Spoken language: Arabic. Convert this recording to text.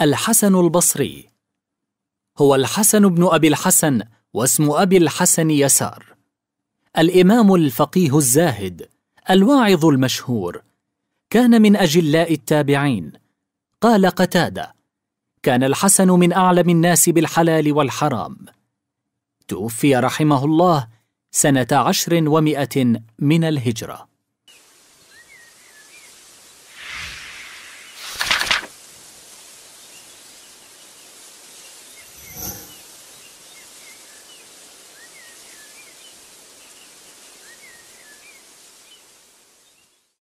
الحسن البصري. هو الحسن بن أبي الحسن واسم أبي الحسن يسار. الإمام الفقيه الزاهد الواعظ المشهور. كان من أجلاء التابعين. قال قتادة كان الحسن من أعلم الناس بالحلال والحرام. توفي رحمه الله سنة عشر ومائة من الهجرة.